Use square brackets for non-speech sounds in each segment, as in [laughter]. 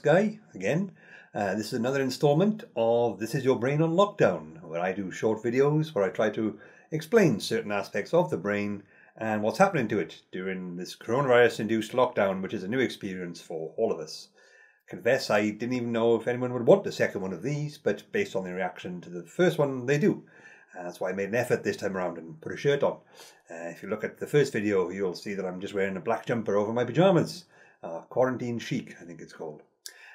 Guy again. Uh, this is another installment of This Is Your Brain on Lockdown, where I do short videos where I try to explain certain aspects of the brain and what's happening to it during this coronavirus induced lockdown, which is a new experience for all of us. Confess, I didn't even know if anyone would want the second one of these, but based on the reaction to the first one, they do. Uh, that's why I made an effort this time around and put a shirt on. Uh, if you look at the first video, you'll see that I'm just wearing a black jumper over my pajamas. Uh, quarantine chic, I think it's called.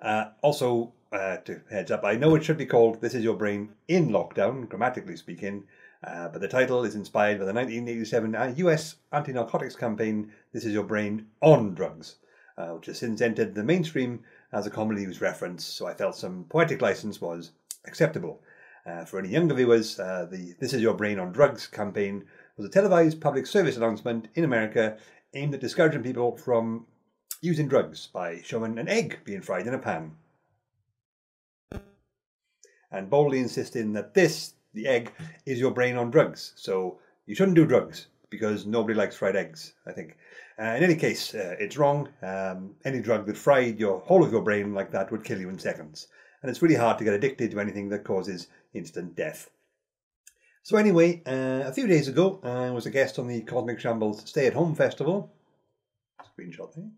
Uh, also, uh, to heads up, I know it should be called This Is Your Brain in Lockdown, grammatically speaking, uh, but the title is inspired by the 1987 US anti narcotics campaign, This Is Your Brain on Drugs, uh, which has since entered the mainstream as a commonly used reference, so I felt some poetic license was acceptable. Uh, for any younger viewers, uh, the This Is Your Brain on Drugs campaign was a televised public service announcement in America aimed at discouraging people from using drugs by showing an egg being fried in a pan. And boldly insisting that this, the egg, is your brain on drugs. So you shouldn't do drugs because nobody likes fried eggs, I think. Uh, in any case, uh, it's wrong. Um, any drug that fried your whole of your brain like that would kill you in seconds. And it's really hard to get addicted to anything that causes instant death. So anyway, uh, a few days ago, I was a guest on the Cosmic Shambles Stay at Home Festival. Screenshot there.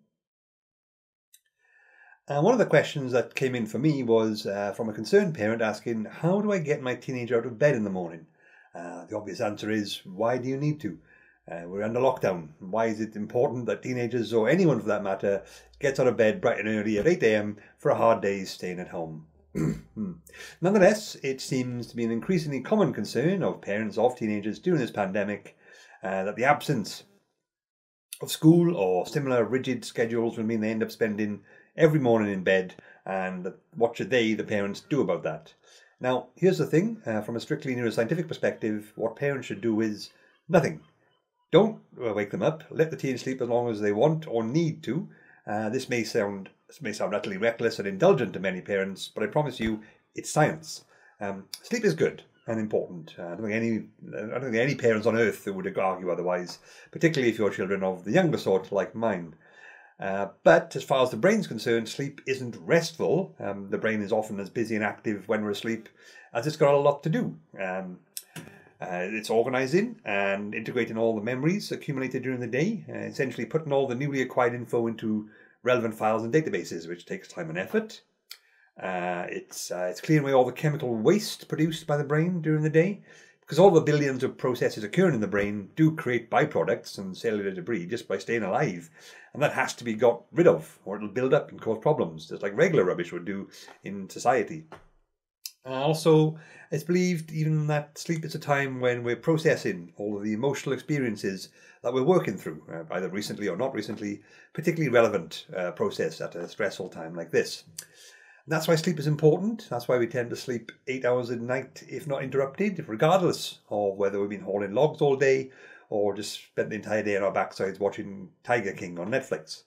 And one of the questions that came in for me was uh, from a concerned parent asking, How do I get my teenager out of bed in the morning? Uh, the obvious answer is, Why do you need to? Uh, we're under lockdown. Why is it important that teenagers, or anyone for that matter, gets out of bed bright and early at 8 am for a hard day's staying at home? [clears throat] Hmm. Nonetheless, it seems to be an increasingly common concern of parents of teenagers during this pandemic uh, that the absence of school or similar rigid schedules will mean they end up spending every morning in bed, and what should they, the parents, do about that? Now, here's the thing uh, from a strictly neuroscientific perspective, what parents should do is nothing. Don't wake them up. Let the teen sleep as long as they want or need to. Uh, this may sound this may sound utterly reckless and indulgent to many parents, but I promise you, it's science. Um, sleep is good and important. Uh, I don't think any I don't think any parents on earth would argue otherwise, particularly if your children of the younger sort like mine. Uh, but as far as the brain's concerned, sleep isn't restful. Um, the brain is often as busy and active when we're asleep as it's got a lot to do. Um, uh, it's organising and integrating all the memories accumulated during the day, uh, essentially putting all the newly acquired info into relevant files and databases, which takes time and effort. Uh, it's uh, it's clearing away all the chemical waste produced by the brain during the day, because all the billions of processes occurring in the brain do create byproducts and cellular debris just by staying alive and that has to be got rid of, or it'll build up and cause problems, just like regular rubbish would do in society. Uh, also, it's believed even that sleep is a time when we're processing all of the emotional experiences that we're working through, uh, either recently or not recently, particularly relevant uh, process at a stressful time like this. That's why sleep is important. That's why we tend to sleep eight hours a night, if not interrupted, regardless of whether we've been hauling logs all day or just spent the entire day on our backsides watching Tiger King on Netflix.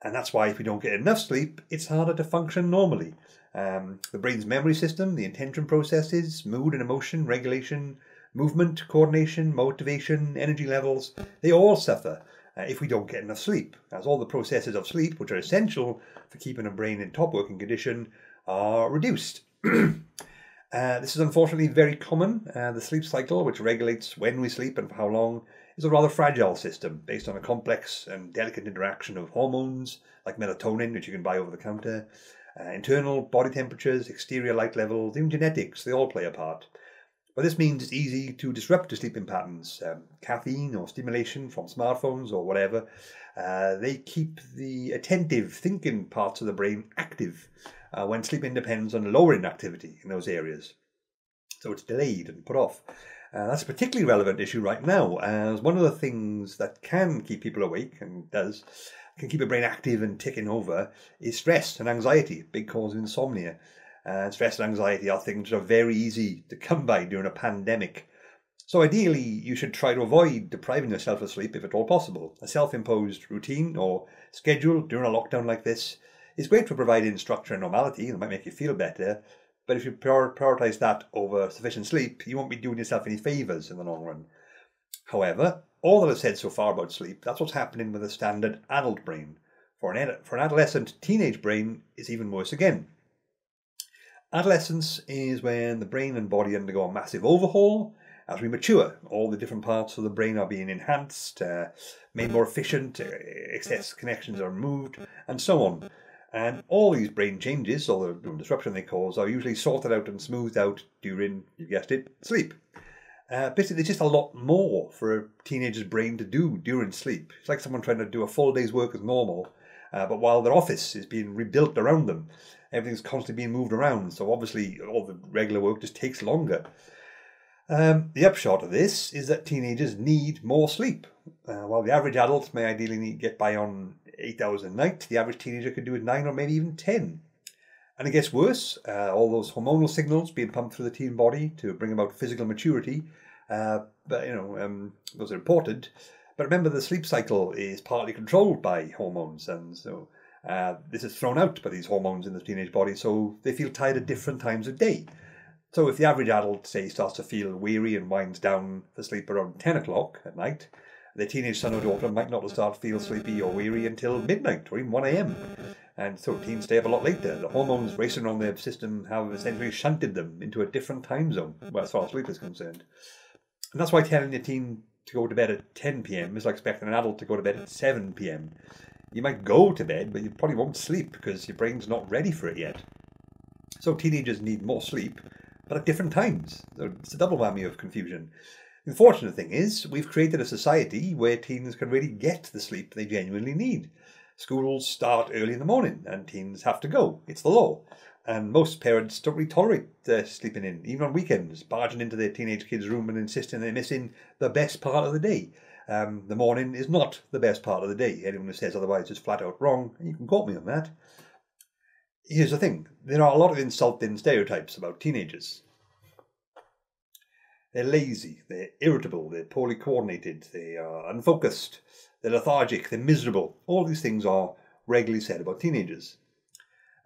And that's why if we don't get enough sleep, it's harder to function normally. Um, the brain's memory system, the intention processes, mood and emotion, regulation, movement, coordination, motivation, energy levels, they all suffer if we don't get enough sleep, as all the processes of sleep, which are essential for keeping a brain in top working condition, are reduced. [clears throat] Uh, this is unfortunately very common. Uh, the sleep cycle, which regulates when we sleep and for how long, is a rather fragile system based on a complex and delicate interaction of hormones like melatonin, which you can buy over the counter, uh, internal body temperatures, exterior light levels, even genetics, they all play a part. But this means it's easy to disrupt the sleeping patterns. Um, caffeine or stimulation from smartphones or whatever, uh, they keep the attentive, thinking parts of the brain active uh, when sleeping depends on lowering activity in those areas. So it's delayed and put off. Uh, that's a particularly relevant issue right now, as one of the things that can keep people awake, and does, can keep a brain active and ticking over, is stress and anxiety, big cause of insomnia. Uh, stress and anxiety are things that are very easy to come by during a pandemic. So ideally, you should try to avoid depriving yourself of sleep if at all possible. A self-imposed routine or schedule during a lockdown like this is great for providing structure and normality, and might make you feel better. But if you prioritize that over sufficient sleep, you won't be doing yourself any favors in the long run. However, all that I've said so far about sleep, that's what's happening with a standard adult brain. For an, for an adolescent teenage brain, it's even worse again. Adolescence is when the brain and body undergo a massive overhaul. As we mature, all the different parts of the brain are being enhanced, uh, made more efficient, uh, excess connections are removed, and so on. And all these brain changes, or the disruption they cause, are usually sorted out and smoothed out during, you guessed it, sleep. Uh, basically, there's just a lot more for a teenager's brain to do during sleep. It's like someone trying to do a full day's work as normal, uh, but while their office is being rebuilt around them, everything's constantly being moved around. So obviously, all the regular work just takes longer. Um, the upshot of this is that teenagers need more sleep. Uh, while the average adult may ideally need, get by on eight hours a night. The average teenager could do with nine or maybe even ten. And it gets worse. Uh, all those hormonal signals being pumped through the teen body to bring about physical maturity, uh, but you know um, those are important. But remember, the sleep cycle is partly controlled by hormones, and so uh, this is thrown out by these hormones in the teenage body. So they feel tired at different times of day. So if the average adult, say, starts to feel weary and winds down for sleep around ten o'clock at night, the teenage son or daughter might not start to feel sleepy or weary until midnight or even 1 a.m. And so teens stay up a lot later. The hormones racing around their system have essentially shunted them into a different time zone, well, as far as sleep is concerned. And that's why telling a teen to go to bed at 10 p.m. is like expecting an adult to go to bed at 7 p.m. You might go to bed, but you probably won't sleep because your brain's not ready for it yet. So teenagers need more sleep, but at different times. So it's a double whammy of confusion. The unfortunate thing is, we've created a society where teens can really get the sleep they genuinely need. Schools start early in the morning and teens have to go. It's the law. And most parents don't really tolerate uh, sleeping in, even on weekends, barging into their teenage kid's room and insisting they're missing the best part of the day. Um, the morning is not the best part of the day. Anyone who says otherwise is flat out wrong, and you can quote me on that. Here's the thing there are a lot of insulting stereotypes about teenagers. They're lazy, they're irritable, they're poorly coordinated, they are unfocused, they're lethargic, they're miserable. All these things are regularly said about teenagers.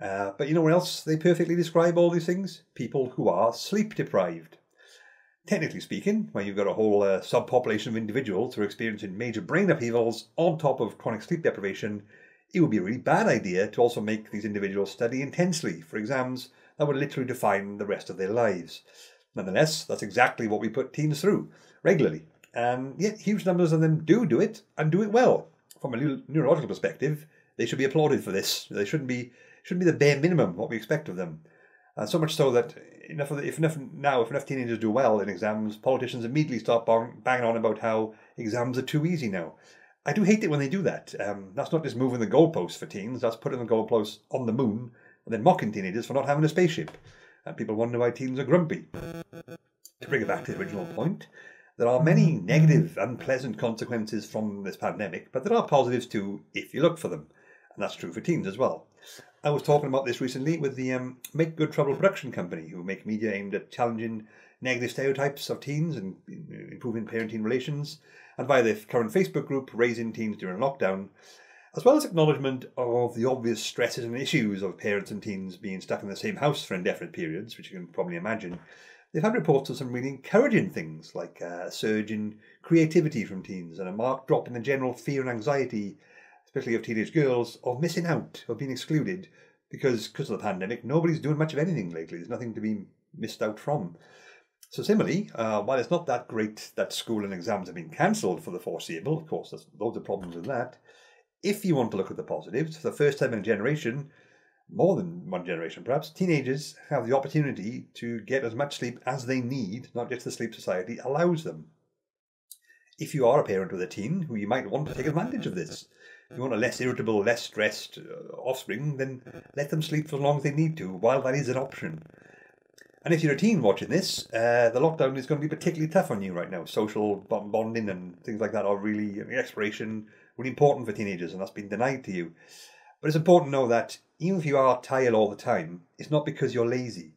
Uh, but you know what else they perfectly describe all these things? People who are sleep deprived. Technically speaking, when you've got a whole uh, subpopulation of individuals who are experiencing major brain upheavals on top of chronic sleep deprivation, it would be a really bad idea to also make these individuals study intensely for exams that would literally define the rest of their lives. Nonetheless, that's exactly what we put teens through regularly. And yet, huge numbers of them do do it and do it well. From a neurological perspective, they should be applauded for this. They shouldn't be shouldn't be the bare minimum what we expect of them. Uh, so much so that enough the, if enough now, if enough teenagers do well in exams, politicians immediately start bang, banging on about how exams are too easy now. I do hate it when they do that. Um, that's not just moving the goalposts for teens; that's putting the goalposts on the moon and then mocking teenagers for not having a spaceship and people wonder why teens are grumpy. To bring it back to the original point, there are many negative, unpleasant consequences from this pandemic, but there are positives too if you look for them. And that's true for teens as well. I was talking about this recently with the um, Make Good Trouble production company, who make media aimed at challenging negative stereotypes of teens and improving parenting relations, and via the current Facebook group, Raising Teens During Lockdown, as well as acknowledgement of the obvious stresses and issues of parents and teens being stuck in the same house for indefinite periods, which you can probably imagine, they've had reports of some really encouraging things, like a surge in creativity from teens and a marked drop in the general fear and anxiety, especially of teenage girls, of missing out, of being excluded, because because of the pandemic, nobody's doing much of anything lately. There's nothing to be missed out from. So similarly, uh, while it's not that great that school and exams have been cancelled for the foreseeable, of course, there's loads of problems with that if you want to look at the positives, for the first time in a generation, more than one generation perhaps, teenagers have the opportunity to get as much sleep as they need, not just the sleep society allows them. If you are a parent with a teen who you might want to take advantage of this, you want a less irritable, less stressed uh, offspring, then let them sleep for as long as they need to, while that is an option. And if you're a teen watching this, uh, the lockdown is going to be particularly tough on you right now. Social bonding and things like that are really, exploration, really important for teenagers, and that's been denied to you. But it's important to know that even if you are tired all the time, it's not because you're lazy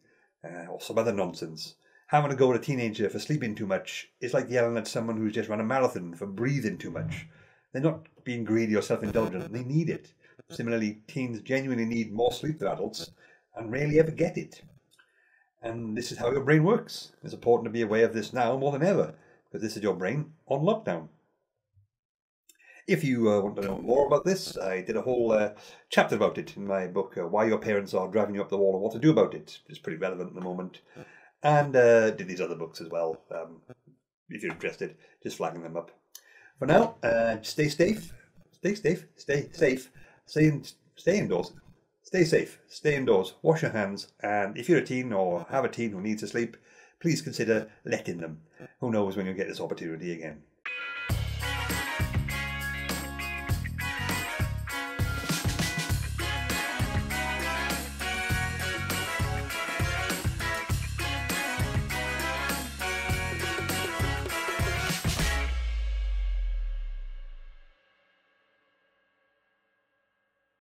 uh, or some other nonsense. Having a go at a teenager for sleeping too much is like yelling at someone who's just run a marathon for breathing too much. They're not being greedy or self indulgent, they need it. Similarly, teens genuinely need more sleep than adults and rarely ever get it. And this is how your brain works. It's important to be aware of this now more than ever, because this is your brain on lockdown. If you uh, want to know more about this, I did a whole uh, chapter about it in my book, uh, Why Your Parents Are Driving You Up the Wall and What to Do About It. It's pretty relevant at the moment. And uh, did these other books as well. Um, if you're interested, just flagging them up. For now, uh, stay safe. Stay safe. Stay safe. Stay, in, stay indoors. Stay safe. Stay indoors. Wash your hands. And if you're a teen or have a teen who needs to sleep, please consider letting them. Who knows when you'll get this opportunity again.